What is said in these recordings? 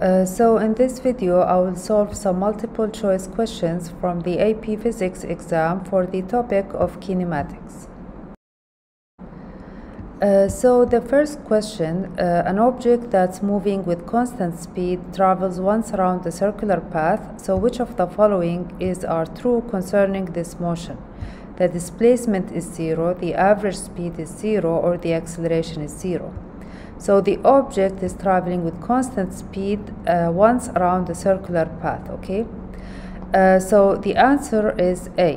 Uh, so in this video, I will solve some multiple choice questions from the AP Physics exam for the topic of kinematics. Uh, so the first question, uh, an object that's moving with constant speed travels once around the circular path. So which of the following is are true concerning this motion? The displacement is zero, the average speed is zero, or the acceleration is zero. So the object is traveling with constant speed uh, once around the circular path, okay? Uh, so the answer is A,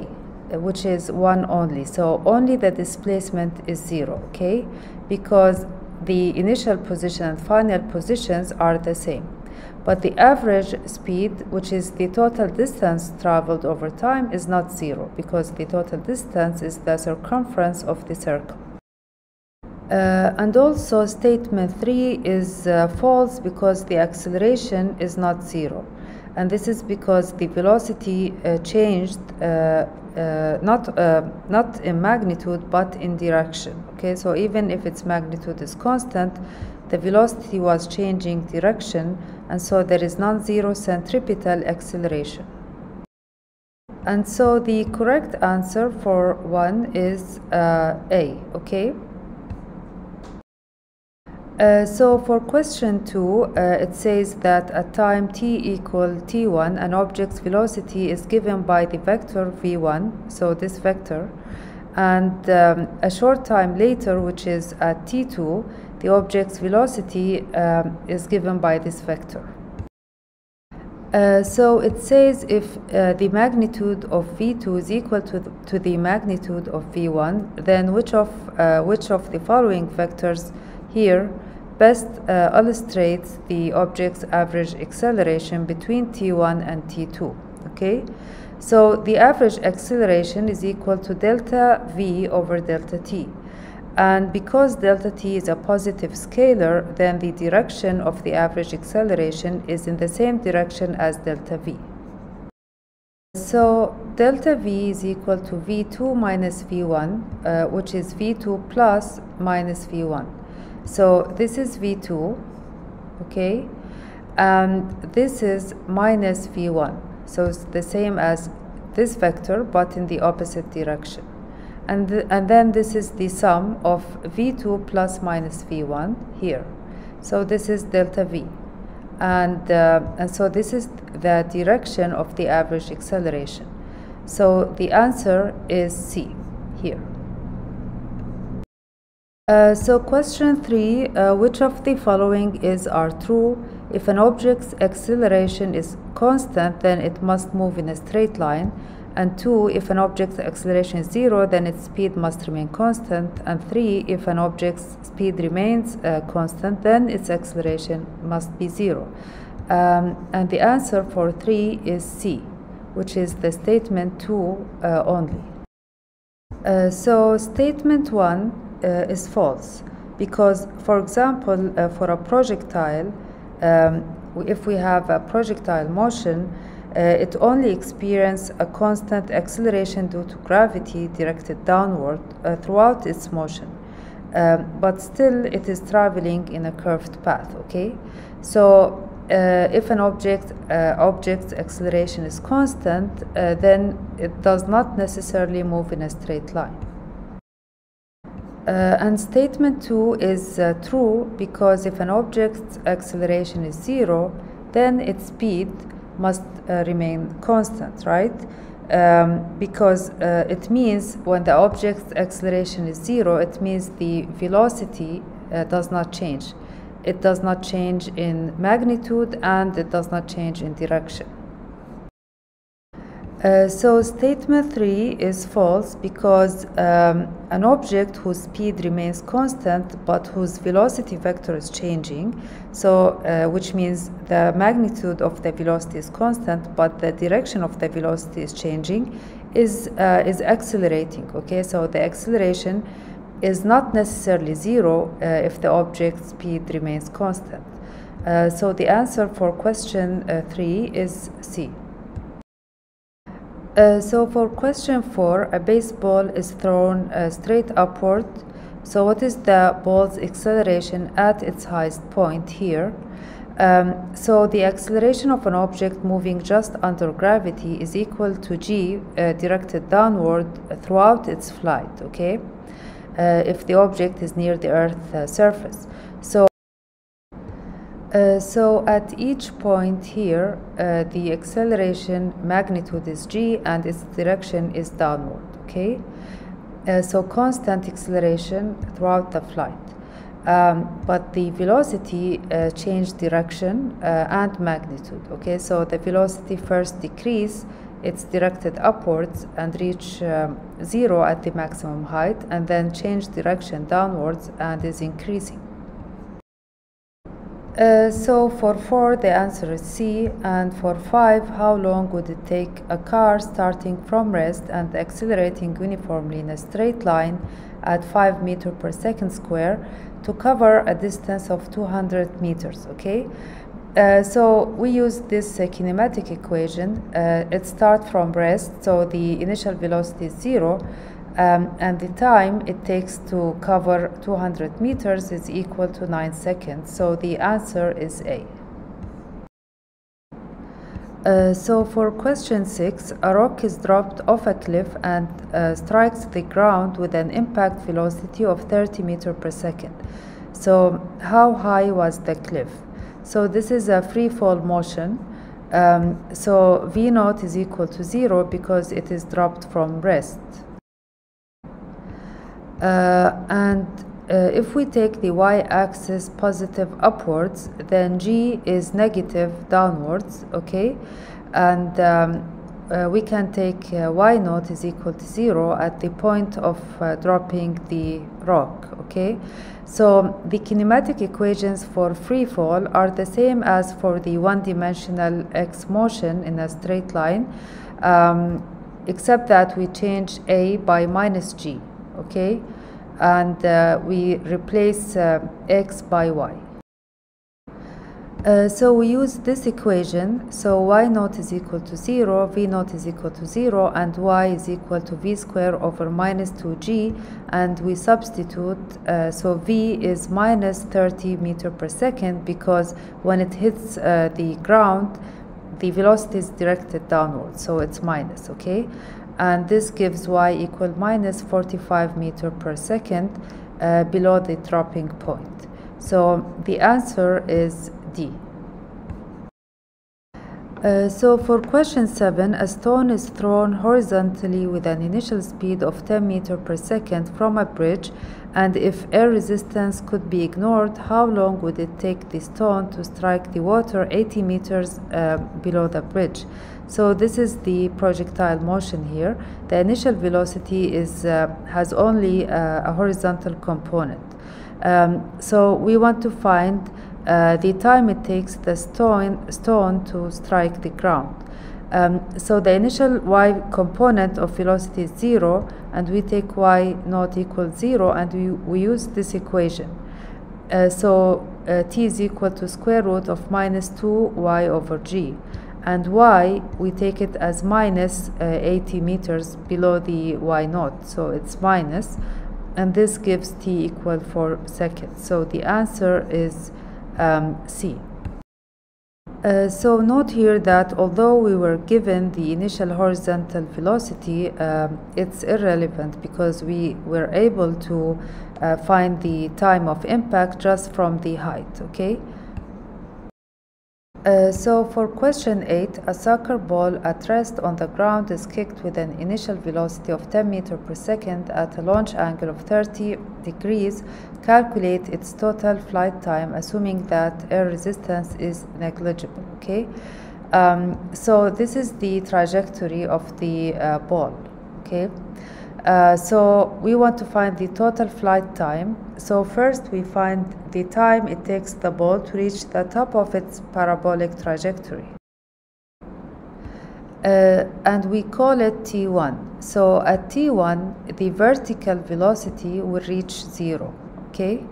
which is 1 only. So only the displacement is 0, okay? Because the initial position and final positions are the same. But the average speed, which is the total distance traveled over time, is not 0 because the total distance is the circumference of the circle. Uh, and also statement 3 is uh, false because the acceleration is not zero. And this is because the velocity uh, changed uh, uh, not, uh, not in magnitude but in direction. Okay, so even if its magnitude is constant, the velocity was changing direction and so there is non-zero centripetal acceleration. And so the correct answer for 1 is A, okay? Uh, so for question 2, uh, it says that at time t equal t1, an object's velocity is given by the vector v1, so this vector, and um, a short time later, which is at t2, the object's velocity um, is given by this vector. Uh, so it says if uh, the magnitude of v2 is equal to the, to the magnitude of v1, then which of uh, which of the following vectors here best uh, illustrates the object's average acceleration between t1 and t2 okay? So the average acceleration is equal to delta v over delta t. And because delta t is a positive scalar then the direction of the average acceleration is in the same direction as delta v. So delta v is equal to v2 minus v1 uh, which is v2 plus minus v1 so this is V2, okay? And this is minus V1. So it's the same as this vector, but in the opposite direction. And, th and then this is the sum of V2 plus minus V1 here. So this is delta V. And, uh, and so this is the direction of the average acceleration. So the answer is C here. Uh, so question three, uh, which of the following is are true? If an object's acceleration is constant, then it must move in a straight line. And two, if an object's acceleration is zero, then its speed must remain constant. And three, if an object's speed remains uh, constant, then its acceleration must be zero. Um, and the answer for three is C, which is the statement two uh, only. Uh, so statement one, is false. Because for example uh, for a projectile um, if we have a projectile motion uh, it only experiences a constant acceleration due to gravity directed downward uh, throughout its motion. Um, but still it is traveling in a curved path okay? So uh, if an object uh, object's acceleration is constant then it does not necessarily move in a straight line uh, and statement 2 is uh, true because if an object's acceleration is zero, then its speed must uh, remain constant, right? Um, because uh, it means when the object's acceleration is zero, it means the velocity uh, does not change. It does not change in magnitude and it does not change in direction. Uh, so statement 3 is false because um, an object whose speed remains constant but whose velocity vector is changing so uh, which means the magnitude of the velocity is constant but the direction of the velocity is changing is uh, is accelerating okay? So the acceleration is not necessarily zero uh, if the object speed remains constant. Uh, so the answer for question 3 is C uh, so for question 4, a baseball is thrown uh, straight upward. So what is the ball's acceleration at its highest point here? Um, so the acceleration of an object moving just under gravity is equal to g uh, directed downward throughout its flight, okay? Uh, if the object is near the Earth's uh, surface. So, uh, so at each point here, uh, the acceleration magnitude is g and its direction is downward, okay? Uh, so constant acceleration throughout the flight. Um, but the velocity uh, change direction uh, and magnitude okay so the velocity first decrease it's directed upwards and reach um, zero at the maximum height and then change direction downwards and is increasing uh, so for 4 the answer is C and for 5 how long would it take a car starting from rest and accelerating uniformly in a straight line at 5 meter per second square to cover a distance of 200 meters okay? Uh, so we use this uh, kinematic equation. Uh, it starts from rest so the initial velocity is zero um, and the time it takes to cover 200 meters is equal to 9 seconds so the answer is A uh, so for question 6, a rock is dropped off a cliff and uh, strikes the ground with an impact velocity of 30 meter per second. So how high was the cliff? So this is a free fall motion. Um, so V naught is equal to zero because it is dropped from rest. Uh, and uh, if we take the y-axis positive upwards, then g is negative downwards, okay? And um, uh, we can take uh, y naught is equal to zero at the point of uh, dropping the rock, okay? So the kinematic equations for free fall are the same as for the one-dimensional x motion in a straight line, um, except that we change a by minus g, okay? And uh, we replace uh, x by y. Uh, so we use this equation, so y naught is equal to 0, v naught is equal to 0, and y is equal to v square over minus 2g, and we substitute, uh, so v is minus 30 meter per second, because when it hits uh, the ground, the velocity is directed downward, so it's minus, okay? And this gives y equal minus 45 meter per second uh, below the dropping point. So the answer is D. Uh, so for question 7, a stone is thrown horizontally with an initial speed of 10 meter per second from a bridge and if air resistance could be ignored, how long would it take the stone to strike the water 80 meters uh, below the bridge? So this is the projectile motion here. The initial velocity is, uh, has only uh, a horizontal component. Um, so we want to find uh, the time it takes the stone, stone to strike the ground. Um, so the initial y component of velocity is 0 and we take y naught equal 0 and we, we use this equation. Uh, so uh, t is equal to square root of minus 2 y over g and y we take it as minus, uh, 80 meters below the y naught so it's minus and this gives t equal 4 seconds so the answer is um, C. Uh, so note here that although we were given the initial horizontal velocity, um, it's irrelevant because we were able to uh, find the time of impact just from the height, okay? Uh, so for question 8, a soccer ball at rest on the ground is kicked with an initial velocity of 10 meter per second at a launch angle of 30 degrees. Calculate its total flight time assuming that air resistance is negligible, okay? Um, so this is the trajectory of the uh, ball, okay? Uh, so we want to find the total flight time. So first we find the time it takes the ball to reach the top of its parabolic trajectory. Uh, and we call it T1. So at T1, the vertical velocity will reach zero, okay?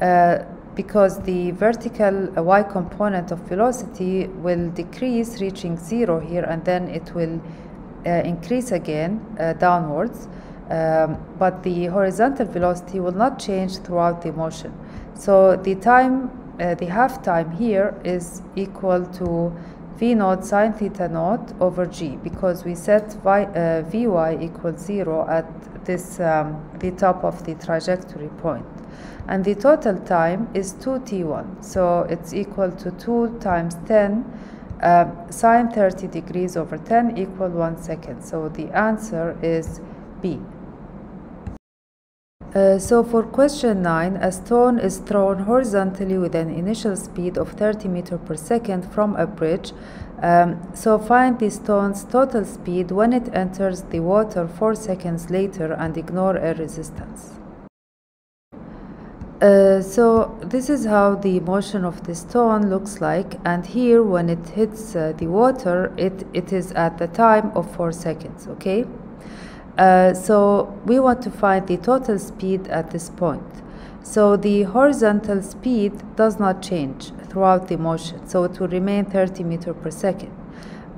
Uh, because the vertical y component of velocity will decrease, reaching zero here, and then it will uh, increase again uh, downwards, um, but the horizontal velocity will not change throughout the motion. So the time uh, the half time here is equal to v naught sine theta naught over g because we set y, uh, vy equals 0 at this um, the top of the trajectory point and the total time is 2t1 so it's equal to 2 times 10 uh, sine 30 degrees over 10 equal 1 second so the answer is b uh, so for question 9, a stone is thrown horizontally with an initial speed of 30 meter per second from a bridge. Um, so find the stone's total speed when it enters the water 4 seconds later and ignore air resistance. Uh, so this is how the motion of the stone looks like and here when it hits uh, the water it, it is at the time of 4 seconds okay uh, so we want to find the total speed at this point. So the horizontal speed does not change throughout the motion, so it will remain 30 meter per second.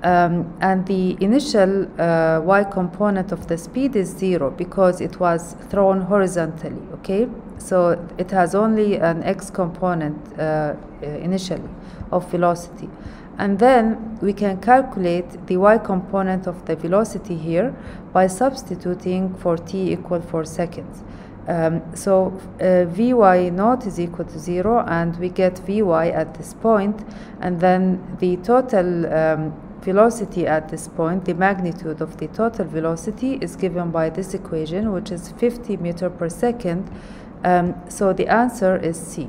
Um, and the initial uh, y component of the speed is zero because it was thrown horizontally, okay? So it has only an x component uh, initially of velocity and then we can calculate the y component of the velocity here by substituting for t equal 4 seconds. Um, so uh, vy naught is equal to 0 and we get vy at this point and then the total um, velocity at this point, the magnitude of the total velocity is given by this equation which is 50 meter per second. Um, so the answer is C.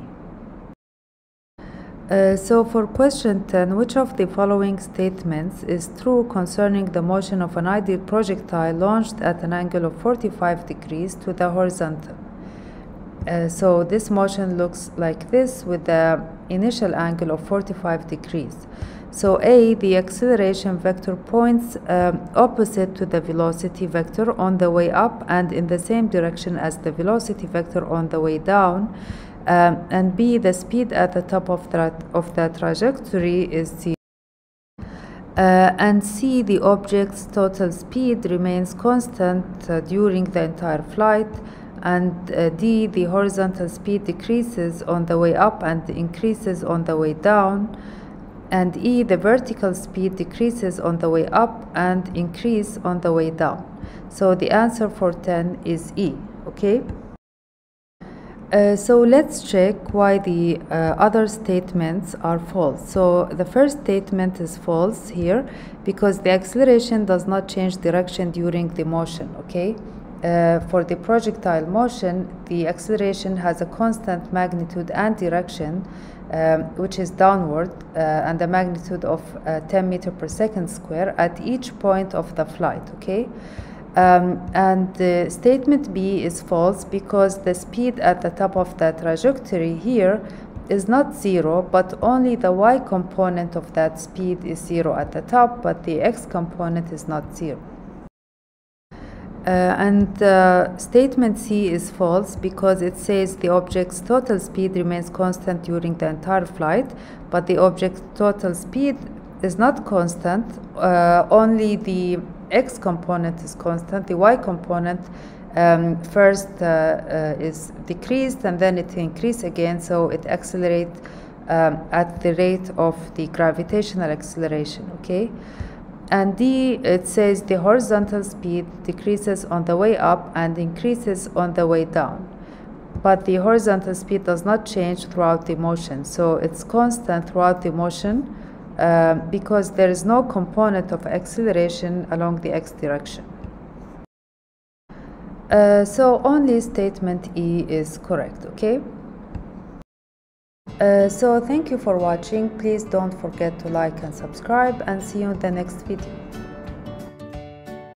Uh, so for question 10, which of the following statements is true concerning the motion of an ideal projectile launched at an angle of 45 degrees to the horizontal? Uh, so this motion looks like this with the initial angle of 45 degrees. So A, the acceleration vector points um, opposite to the velocity vector on the way up and in the same direction as the velocity vector on the way down. Um, and B, the speed at the top of the, of the trajectory is zero. Uh, and C, the object's total speed remains constant uh, during the entire flight. And uh, D, the horizontal speed decreases on the way up and increases on the way down. And E, the vertical speed decreases on the way up and increase on the way down. So the answer for 10 is E, okay? Uh, so let's check why the uh, other statements are false. So the first statement is false here because the acceleration does not change direction during the motion, okay? Uh, for the projectile motion, the acceleration has a constant magnitude and direction, um, which is downward, uh, and a magnitude of uh, 10 meter per second square at each point of the flight, okay? Um, and the statement B is false because the speed at the top of the trajectory here is not zero, but only the y component of that speed is zero at the top, but the x component is not zero. Uh, and statement C is false because it says the object's total speed remains constant during the entire flight, but the object's total speed is not constant, uh, only the x component is constant, the y component um, first uh, uh, is decreased and then it increases again, so it accelerates um, at the rate of the gravitational acceleration, okay? And D, it says the horizontal speed decreases on the way up and increases on the way down. But the horizontal speed does not change throughout the motion, so it's constant throughout the motion uh, because there is no component of acceleration along the x direction. Uh, so only statement E is correct, okay? Uh, so thank you for watching. Please don't forget to like and subscribe and see you in the next video.